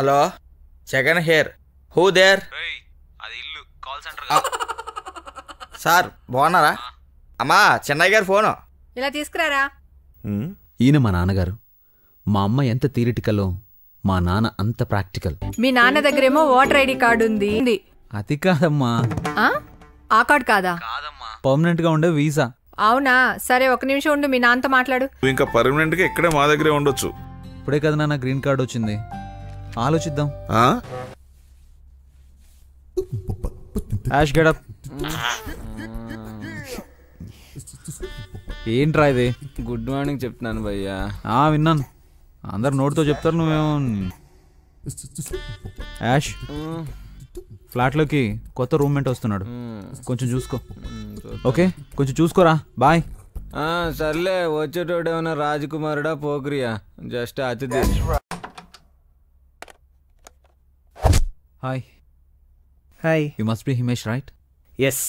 Hello second hair who there? అది ఇల్లు call centre sir బాగున్నారా? అమ్మా చెన్నై గారి ఫోను. ఇలా తీసుకురారా? ఈయన మా నాన్నగారు. మా అమ్మ ఎంత థియరిటికలో మా నాన్న అంత ప్రాక్టికల్. మీ నాన్న దగ్గరేమో ఓటర్ ఐడి కార్డు ఉంది. ఉంది. అది కాదమ్మా. ఆ? ఆ కార్డు కాదా? పర్మనెంట్గా ఉండే వీసా. అవునా? సరే ఒక నిమిషం ఉండు మీ నాన్నతో మాట్లాడు. నువ్వు ఇంకా పర్మనెంట్గా ఇక్కడే మా దగ్గరే ఉండొచ్చు. ఇప్పుడే కదా నాన్న గ్రీన్ కార్డ్ వచ్చింది. ఆలోచిద్దాం. ఆ? యాష్ గెడప్ ఏంట్రా ఇది? గుడ్ మార్నింగ్ చెప్తున్నాను భయ్యా. ఆ విన్నాను. అందరు నోటితో చెప్తారు నువ్వేమో. యాష్ ఫ్లాట్లోకి కొత్త రూమ్మేట్ వస్తున్నాడు. కొంచెం చూసుకో. ఓకే? కొంచెం చూసుకోరా. బాయ్. ఆ, సర్లే వచ్చేటోడు ఏమన్నా రాజకుమారుడా పోక్రియా? జస్ట్ అతిథి. Hi hi you must be Himesh right yes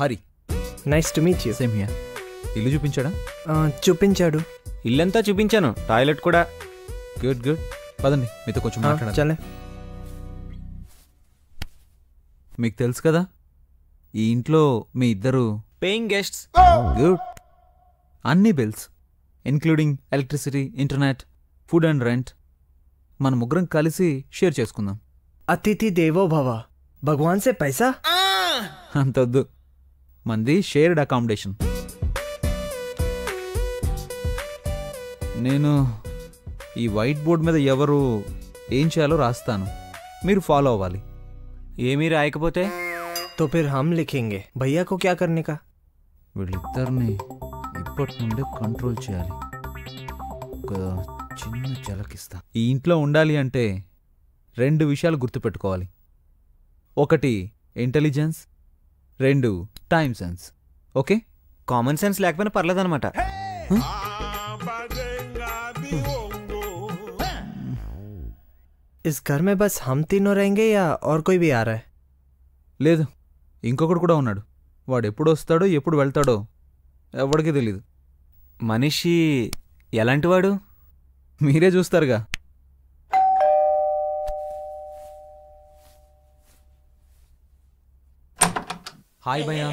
Hari nice to meet you same here ఇల్లు చూపించాడా? చూపించాడు. ఇల్లంతా చూపించాను. టాయిలెట్ కూడా. గుడ్ గుడ్ పదండి మీతో కొంచెం మాట్లాడాలి. చలే. మీకు తెలుసు కదా ఈ ఇంట్లో మీ ఇద్దరు పేయింగ్ గెస్ట్స్ గుడ్ అన్ని bills including electricity internet food and rent మన ముగ్గురం కలిసి షేర్ చేసుకుందాం. అతిథి దేవోభవ భగవాన్ సే పైసా? అంతొద్దు. మంది షేర్డ్ అకామిడేషన్. నేను ఈ వైట్ బోర్డ్ మీద ఎవరు ఏం చేయాలో రాస్తాను. మీరు ఫాలో అవ్వాలి. ఏమీ రాయకపోతే? తో ఫిర్ హమ్ లిఖింగే. భయ్యాకు క్యా కర్నే వీళ్ళిద్దరిని ఇప్పటి నుండే కంట్రోల్ చేయాలి. ఒక చిన్న జలకిస్తా ఈ ఇంట్లో ఉండాలి అంటే రెండు విషయాలు గుర్తుపెట్టుకోవాలి ఒకటి ఇంటెలిజెన్స్ రెండు time sense okay common sense లేకపోయినా పర్లేదన్నమాట इस घर में बस हम तीनों रहेंगे या और कोई भी आ रहा है లేదు ఇంకొకడు కూడా ఉన్నాడు వాడు ఎప్పుడు వస్తాడో ఎప్పుడు వెళ్తాడో ఎవడికి తెలీదు మనిషి ఎలాంటి వాడు మీరే చూస్తారుగా. హాయ్ భయ్యా.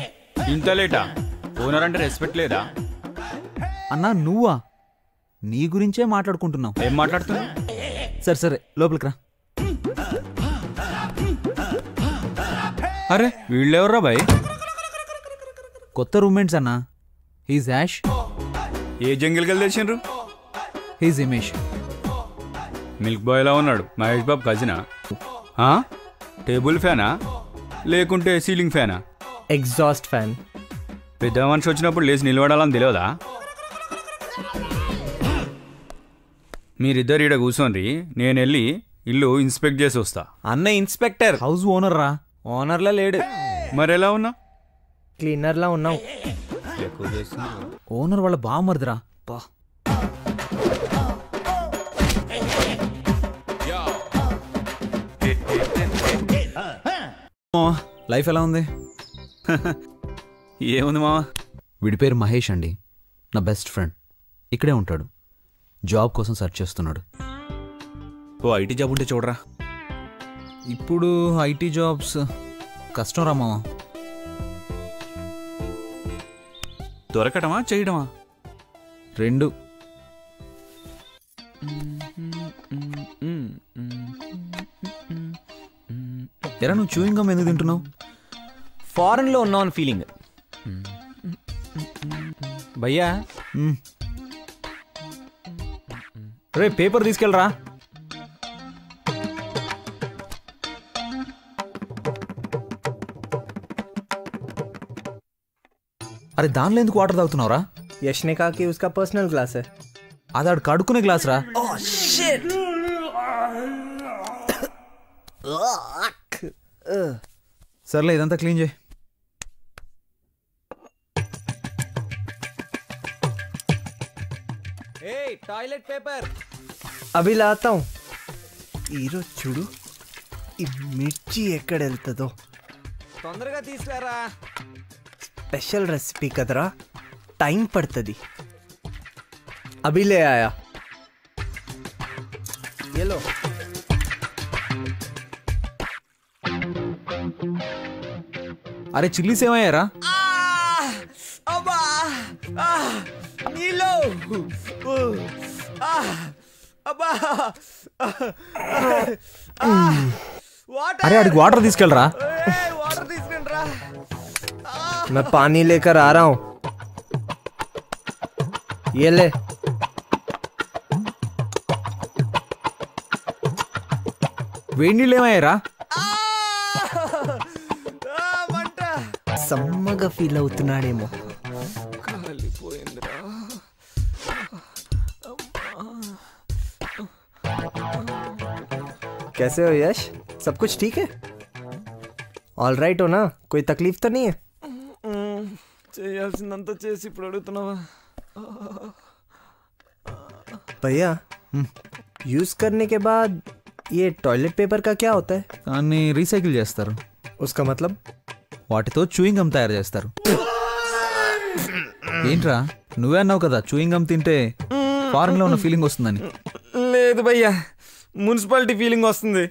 ఇంత లేటా? ఓనర్ అంటే రెస్పెక్ట్ లేదా? అన్నా నువ్వా? నీ గురించే మాట్లాడుకుంటున్నావు. ఏం మాట్లాడుతున్నావు? సరే సరే లోపలికి రా. అరే వీళ్ళెవర్రా బాయ్ కొత్త రూమ్మేట్స్ అన్నా. హీజ్ యాష్ ఏ జంగిల్కి వెళ్ళి తెచ్చిండ్రు హీజ్ ఇమేష్ మిల్క్ బాయ్ ఎలా ఉన్నాడు? మహేష్ బాబు కజినా టేబుల్ ఫ్యానా లేకుంటే సీలింగ్ ఫ్యానా ఎగ్జాస్ట్ ఫ్యాన్ పెద్ద మనిషి వచ్చినప్పుడు లేచి నిలబడాలని తెలియదా? మీరిద్దరు ఈడ కూర్చోండి. నేను వెళ్ళి ఇల్లు ఇన్స్పెక్ట్ చేసి వస్తా. అన్న ఇన్స్పెక్టర్. హౌస్ ఓనర్ రా. ఓనర్లా లేడు. మరి ఎలా ఉన్నా క్లీనర్లా ఉన్నావు. ఓనర్ వాళ్ళ బామ్మరిదిరా పా. లైఫ్ ఎలా ఉంది? ఏముంది మావా? వీడి పేరు మహేష్ అండి. నా బెస్ట్ ఫ్రెండ్. ఇక్కడే ఉంటాడు. జాబ్ కోసం సెర్చ్ చేస్తున్నాడు. ఓ ఐటీ జాబ్ ఉంటే చూడరా. ఇప్పుడు ఐటీ జాబ్స్ కష్టం రా మామ దొరకటమా చేయడమా రెండు. ఎరా నువ్వు చూయింగ్ గమ్ ఎందుకు తింటున్నావు ఫారెన్ లో ఉన్నాం అని ఫీలింగ్ భయ్యా మ్మ్. రే పేపర్ తీసుకెళ్ళరా అరే దానిలో ఎందుకు వాటర్ తాగుతున్నావురా यश ने कहा कि उसका पर्सनल ग्लास है అది ఆడు కడుక్కునే గ్లాస్ రా సర్లే ఇదంతా క్లీన్ చేయి ఏ టాయిలెట్ పేపర్ అవి లాతా हूँ ఈరోజు చూడు ఈ మిర్చి ఎక్కడ వెళ్తుందో తొందరగా తీసుకురా స్పెషల్ రెసిపీ కదరా టైం పడుతుంది అభి లే ఆయా ये అరే చిల్లీస్ ఏమయ్యారా అబ్బా నీళ్ళు అబ్బా అరే అడిగి వాటర్ తీసుకెళ్ళరా వాటర్ తీసుకుని రా मैं पानी लेकर आ रहा हूँ ये ले వేడి నీళ్ళు ఏమయ్యారా సమ్మగా ఫీల్ అవుతున్నాడేమో कैसे हो यश सब कुछ ठीक है ऑल राइट हो ना कोई तकलीफ तो नहीं है చేయాల్సిందంతా చేసి ఇప్పుడు అడుగుతున్నావా भैया यूज करने के बाद ये टॉयलेट पेपर का क्या होता है దాన్ని రీసైకిల్ చేస్తారు उसका मतलब వాటితో చూయింగ్ గమ్ తయారు చేస్తారు. ఏంట్రా? నువ్వే అన్నావు కదా చూయింగ్ గమ్ తింటే ఫారెన్లో ఉన్న ఫీలింగ్ వస్తుందని. లేదు భయ్యా మున్సిపాలిటీ ఫీలింగ్ వస్తుంది.